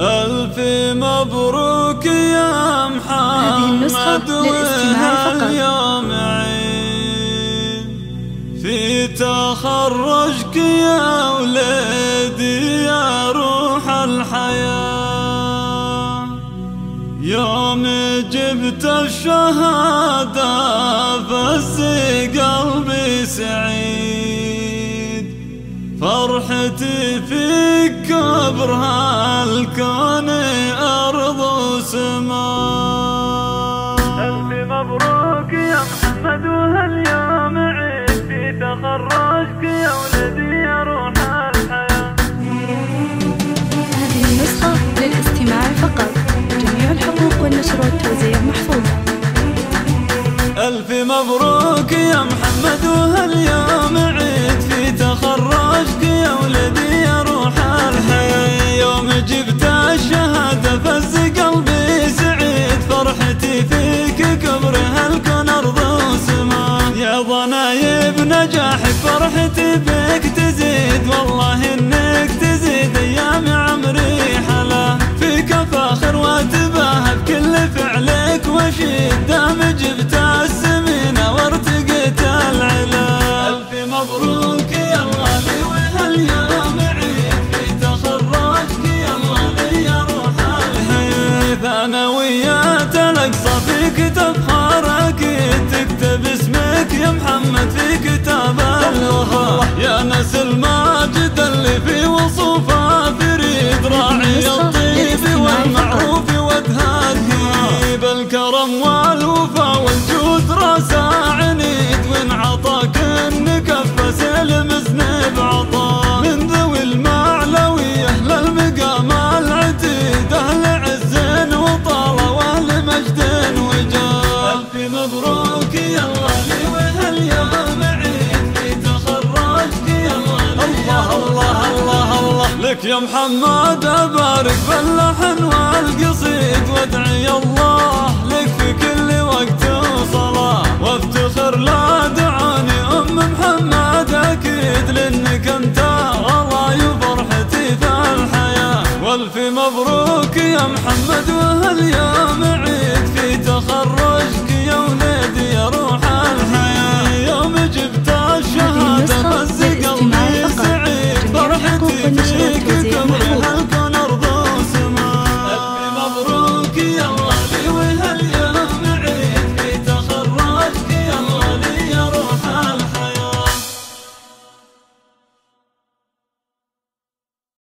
ألف مبروك يا محمد واليوم عيد في تخرجك يا ولدي يا روح الحياة. يوم جبت الشهادة فرحتي في كبر هالكون أرض وسماء. ألف مبروك يا محمد وهاليوم عيد في تخرجك يا ولدي يا روح الحياة. هذه النسخة للاستماع فقط. جميع الحقوق والنشر والتوزيع محفوظة ألف مبروك يا محمد وهاليوم نجاحك فرحتي بك لك يا محمد أبارك باللحن والقصيد. وادعي الله لك في كل وقت وصلاة. وافتخر لا دعاني أم محمد أكيد لأنك أنت غلاي وفرحتي في الحياة. والف مبروك يا محمد وهاليوم عيد في تخرجك